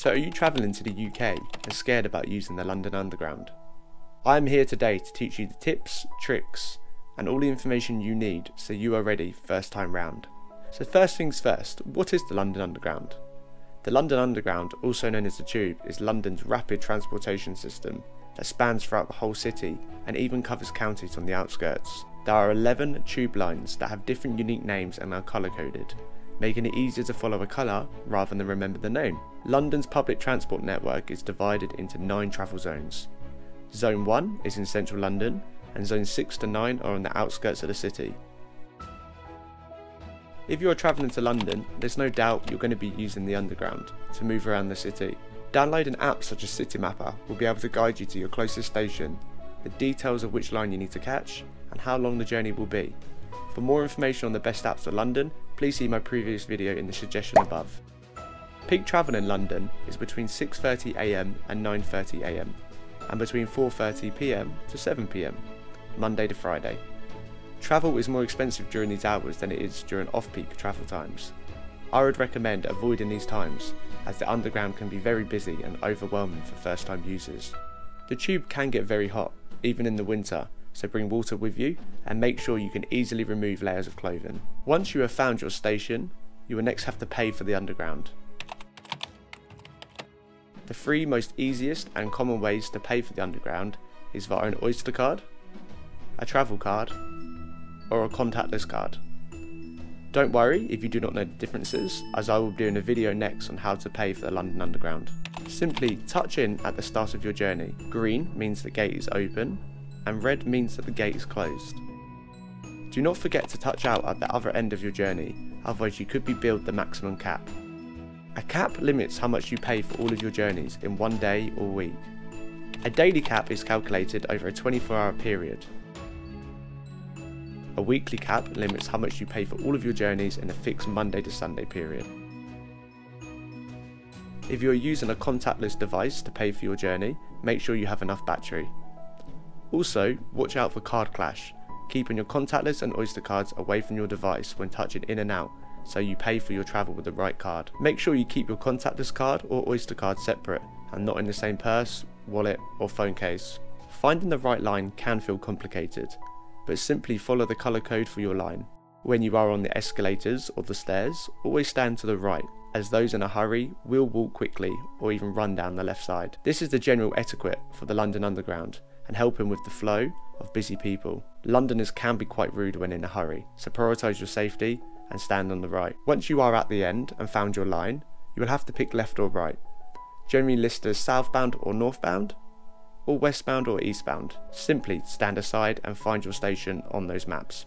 So are you travelling to the UK and scared about using the London Underground? I am here today to teach you the tips, tricks and all the information you need so you are ready first time round. So first things first, what is the London Underground? The London Underground, also known as the Tube, is London's rapid transportation system that spans throughout the whole city and even covers counties on the outskirts. There are 11 tube lines that have different unique names and are colour coded, making it easier to follow a colour rather than remember the name. London's public transport network is divided into 9 travel zones. Zone 1 is in central London and zones 6 to 9 are on the outskirts of the city. If you are travelling to London, there's no doubt you're going to be using the Underground to move around the city. Download an app such as Citymapper will be able to guide you to your closest station, the details of which line you need to catch, and how long the journey will be. For more information on the best apps for London, please see my previous video in the suggestion above. Peak travel in London is between 6.30am and 9.30am, and between 4.30pm to 7pm, Monday to Friday. Travel is more expensive during these hours than it is during off-peak travel times. I would recommend avoiding these times as the underground can be very busy and overwhelming for first time users. The tube can get very hot, even in the winter, so bring water with you and make sure you can easily remove layers of clothing. Once you have found your station, you will next have to pay for the underground. The three most easiest and common ways to pay for the underground is via an Oyster card, a travel card, or a contactless card. Don't worry if you do not know the differences, as I will be doing a video next on how to pay for the London Underground. Simply touch in at the start of your journey. Green means the gate is open, and red means that the gate is closed. Do not forget to touch out at the other end of your journey, otherwise you could be billed the maximum cap. A cap limits how much you pay for all of your journeys in one day or week. A daily cap is calculated over a 24 hour period, a weekly cap limits how much you pay for all of your journeys in a fixed Monday to Sunday period. If you are using a contactless device to pay for your journey, make sure you have enough battery. Also, watch out for card clash, keeping your contactless and Oyster cards away from your device when touching in and out so you pay for your travel with the right card. Make sure you keep your contactless card or Oyster card separate and not in the same purse, wallet or phone case. Finding the right line can feel complicated, but simply follow the colour code for your line. When you are on the escalators or the stairs, always stand to the right, as those in a hurry will walk quickly or even run down the left side. This is the general etiquette for the London Underground and helping with the flow of busy people. Londoners can be quite rude when in a hurry, so prioritise your safety and stand on the right. Once you are at the end and found your line, you will have to pick left or right. Generally listed as southbound or northbound, or westbound or eastbound. Simply stand aside and find your station on those maps.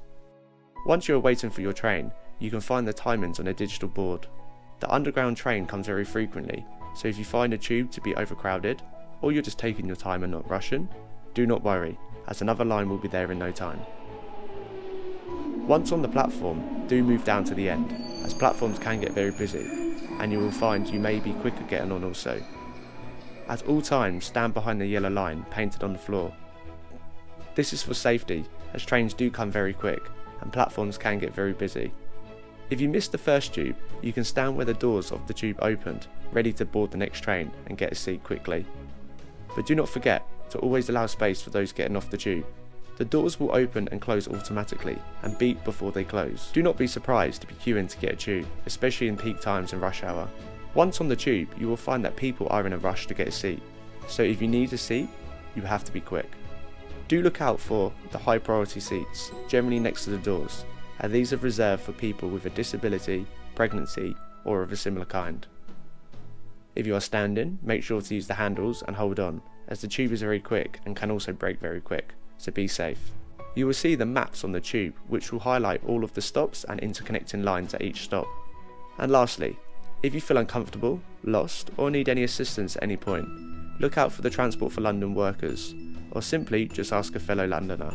Once you are waiting for your train, you can find the timings on a digital board. The underground train comes very frequently, so if you find a tube to be overcrowded, or you're just taking your time and not rushing, do not worry, as another line will be there in no time. Once on the platform, do move down to the end, as platforms can get very busy, and you will find you may be quicker getting on also. At all times, stand behind the yellow line painted on the floor. This is for safety, as trains do come very quick, and platforms can get very busy. If you miss the first tube, you can stand where the doors of the tube opened, ready to board the next train and get a seat quickly. But do not forget to always allow space for those getting off the tube. The doors will open and close automatically and beep before they close. Do not be surprised to be queuing to get a tube, especially in peak times and rush hour. Once on the tube, you will find that people are in a rush to get a seat, so if you need a seat, you have to be quick. Do look out for the high priority seats, generally next to the doors, as these are reserved for people with a disability, pregnancy, or of a similar kind. If you are standing, make sure to use the handles and hold on, as the tube is very quick and can also brake very quick, so be safe. You will see the maps on the tube, which will highlight all of the stops and interconnecting lines at each stop. And lastly, if you feel uncomfortable, lost, or need any assistance at any point, look out for the Transport for London workers, or simply just ask a fellow Londoner.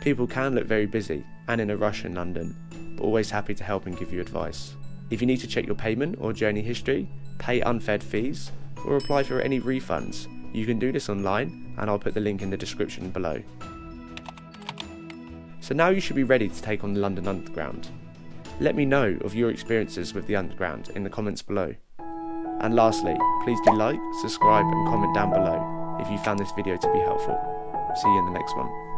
People can look very busy and in a rush in London, but always happy to help and give you advice. If you need to check your payment or journey history, pay unfed fees, or apply for any refunds, you can do this online and I'll put the link in the description below. So now you should be ready to take on the London Underground. Let me know of your experiences with the Underground in the comments below. And lastly, please do like, subscribe and comment down below if you found this video to be helpful. See you in the next one.